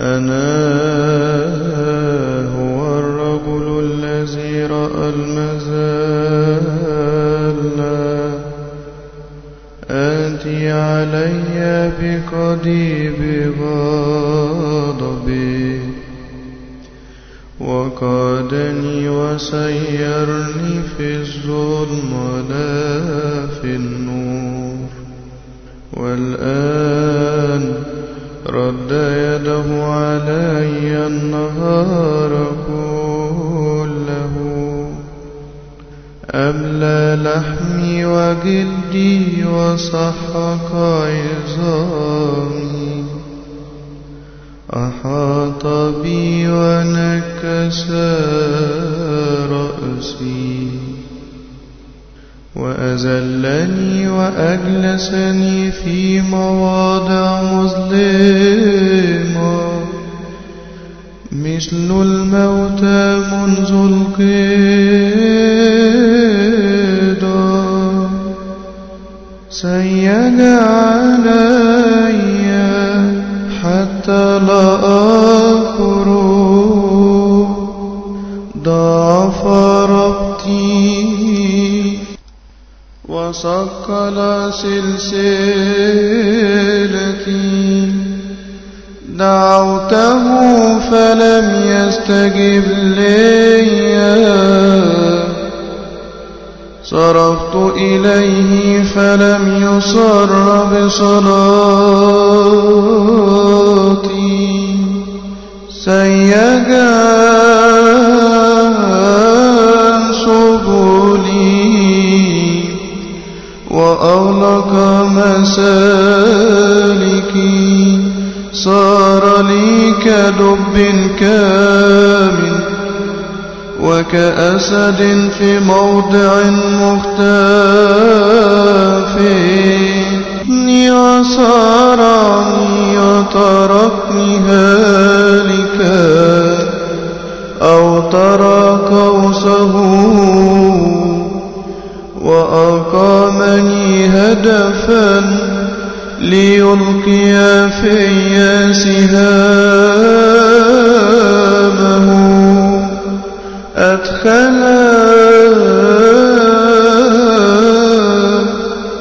أنا هو الرجل الذي رأى المزال. آتي علي بقضيب غضبي. وقادني وسيرني في الظلم لا في النور. والآن رد يده علي النهار كله. أملى لحمي وجلدي وصحق عظامي؟ أحاط بي ونكس رأسي. وأزلني وأجلسني في مواضع مظلمة مثل الموتى منذ القيدة. سيد علي حتى لا أخرج ضعف ربطي وصقل سلسلتي دعوته فلم يستجب لي صرفت إليه فلم يصر بصلاتي سيجا سبلي وأغلق مسالكي. صار لي كدب كامل وكأسد في موضع مختاف وصارني وتركني هالكا أو ترى قوسه وأقامني هدفا. ليلقي في سهامه. أدخل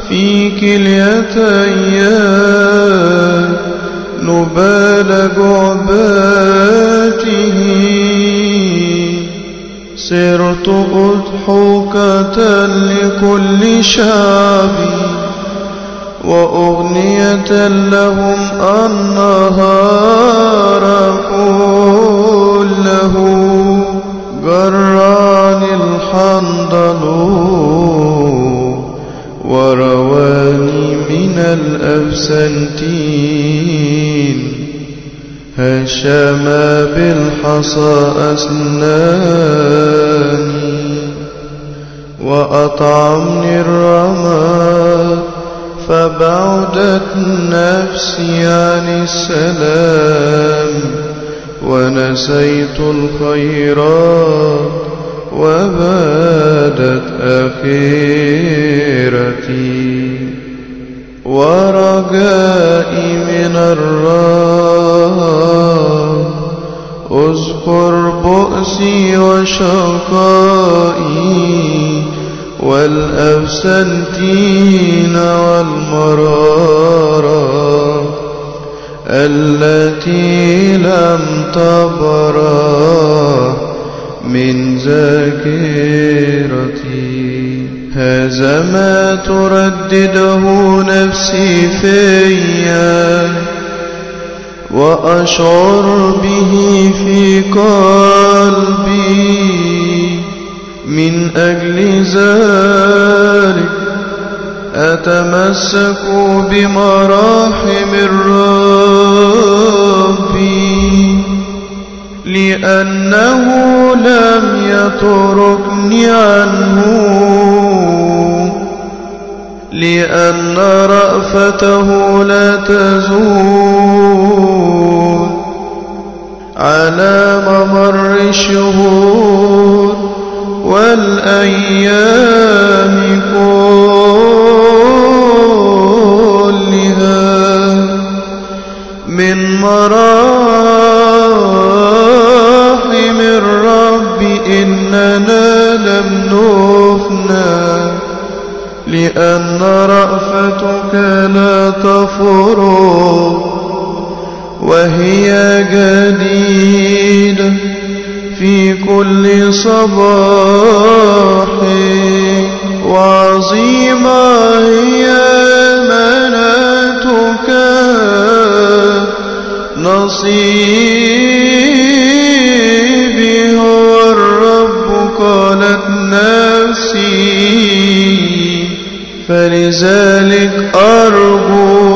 في كليتي نبال جعباته صرت أضحوكة لكل شعبي وأغنية لهم النهار كله جراني الحنظل ورواني من الأبسنتين هشم بالحصى أسناني. وأطعمني الرماد فبعدت نفسي عن السلام ونسيت الخيرات وبادت أخيرتي ورجائي من الرب اذكر بؤسي وشقائي. والأبسنتين والمرارة التي لم تبرى من ذاكرتي هذا ما تردده نفسي فيا وأشعر به في قلبي. من أجل ذلك أتمسك بمراحم الرب لأنه لم يتركني عنه لأن رأفته لا تزول على ممر الشهور والأيام في كل صباح وعظيمة هي مناتك نصيبي هو الرب قالت نفسي فلذلك أرجوه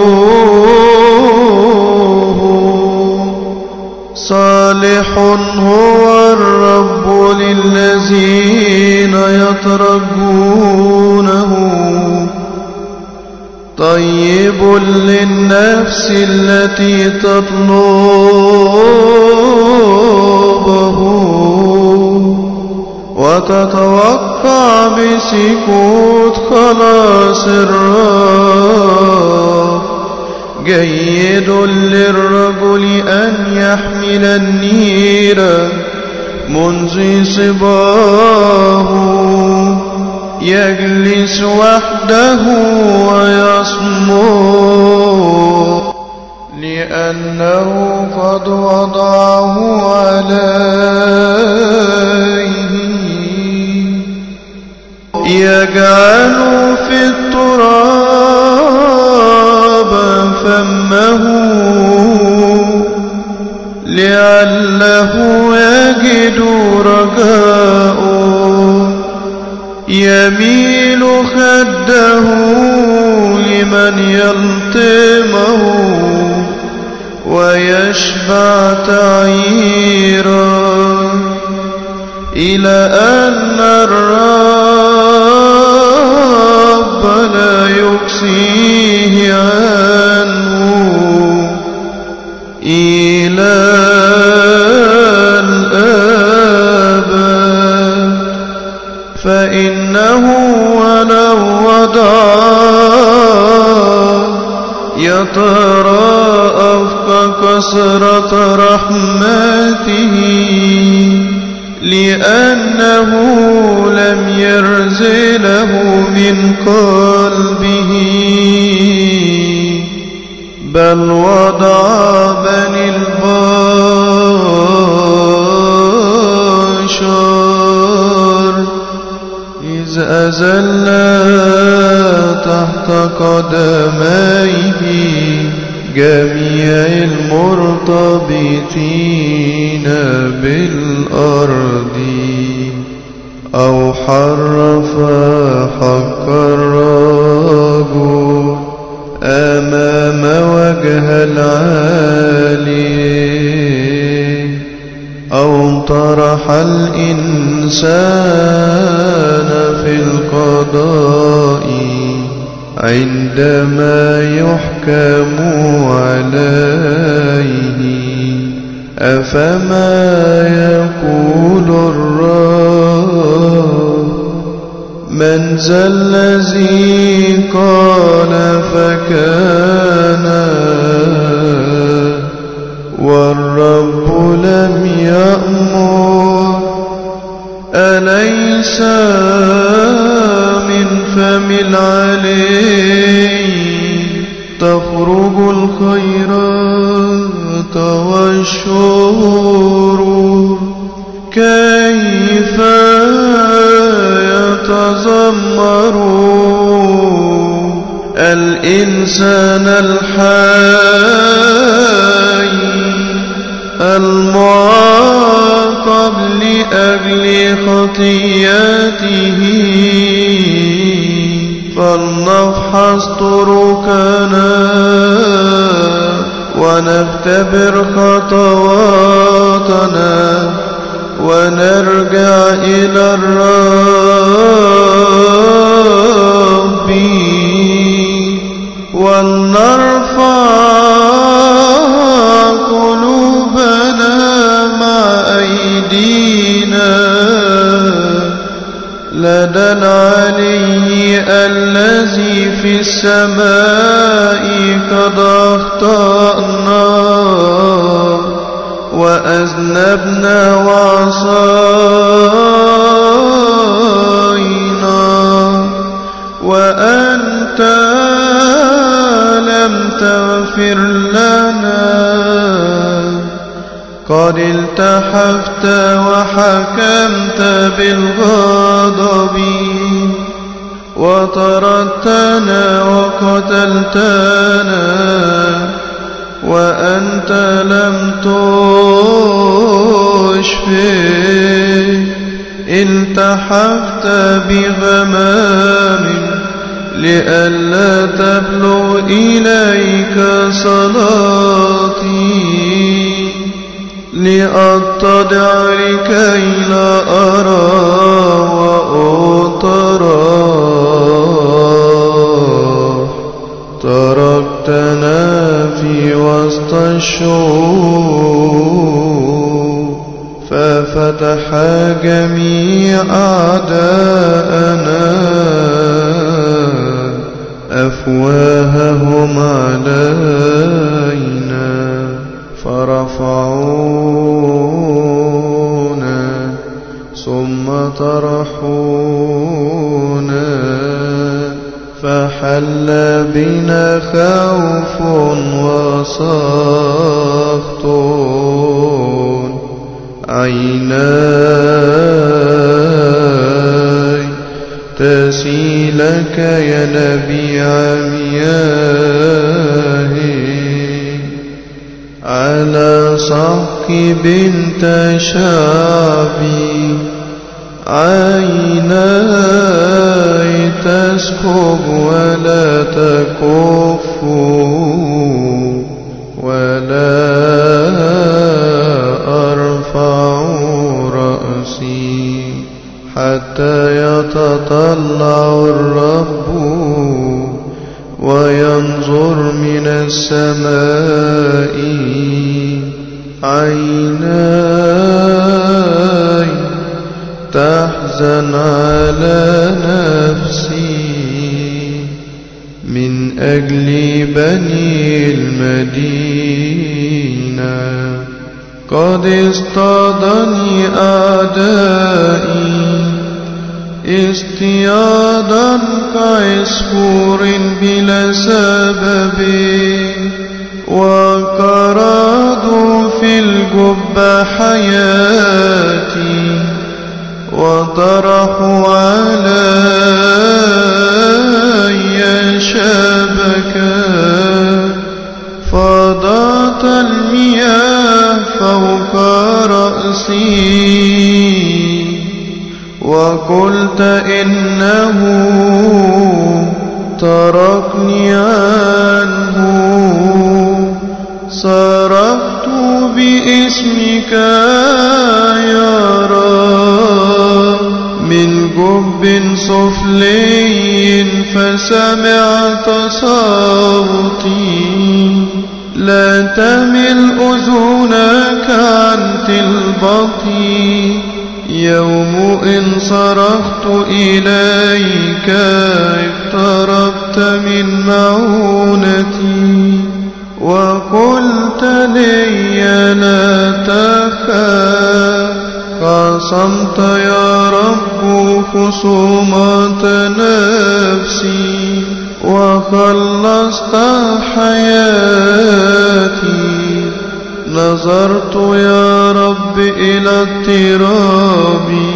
صالح هو الرب للذين يترجونه طيب للنفس التي تطلبه. وتتوقع بسكوت خلاص الرب. جيد للرجل أن يحمل النير. منذ صباه يجلس وحده ويصمت لأنه قد وضعه عليه. يجعل في التراب فمه لعله يجد رجاء يميل خده لمن يلطمه ويشبع تعيرا إلى أن الرب لا يقصيه عنه إلى الأبد فإنه ولو وضع يتراءف ككسرة رحمته لأنه لم يرزله من قلبه. بل وضع بني البشر إذ أزل تحت قدميه جميع المرتبطين بالأرض. أو حرف حق الرجل أمام وجه العالي. أو طرح الإنسان في القضاء عندما يحكم عليه. أفما يقول الرب؟ من ذا الذي قال فكان الإنسان الحي المعاقب لأجل خطيئته فلنفحص طرقنا ونختبر خطواتنا ونرجع إلى الرب. السماء قد أخطأنا وأذنبنا وعصينا وأنت لم تغفر لنا. قد التحفت وحكمت بالغضب. وطردتنا وقتلتنا وأنت لم تشفي التحفت بغمام لئلا تبلغ إليك صلاتي. لأتضع لكي لا أرى وأطرى. تركتنا في وسط الشعوب ففتح جميع أعداءنا. أفواههم علينا فرفعونا ثم طرحونا فحل بنا خوف وسخط عيناي تسيلك يا نبي عمياهي. على صحك بنت شعبي عيناي تسكب ولا تكف ولا أرفع رأسي حتى يتطلع الرب وينظر من السماء. عيناي تحزن على نفسي من أجل بني المدينة. قد اصطادني أعدائي اصطيادا كعصفور بلا سبب وقرادوا في الجب حياتي. وطرحوا علي شبكا فضات المياه فوق رأسي. وقلت إنه تركني عنه. صرفت باسمك يا رب. جب سفلي فسمعت صوتي. لا تمل أذنك عن تلبطي. يوم إن صرخت إليك اقتربت من معونتي. وقلت لي لا تخاف. قسمت يا رب خصومات نفسي وخلصت حياتي. نظرت يا رب إلى اضطرابي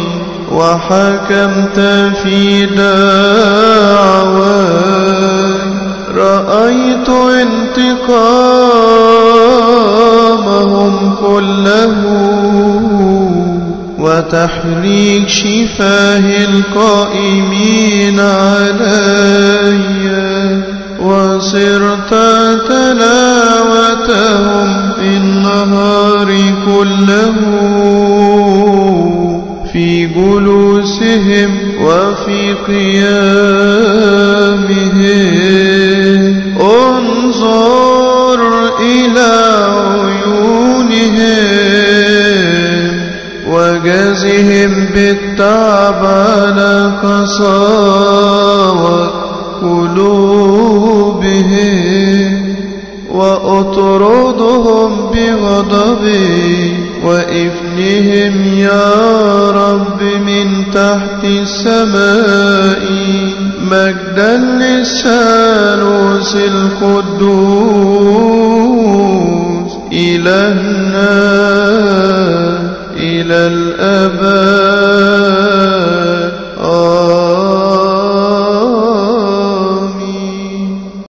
وحكمت في دعواي رأيت انتقامهم كله وتحريك شفاه القائمين علي. وصرت تلاوتهم في النهار كله في جلوسهم وفي قيامهم. وأطردهم بغضبي وإفنهم يا رب من تحت السماء. مجدا للثالوث القدوس إلهنا إلى الأبد آه.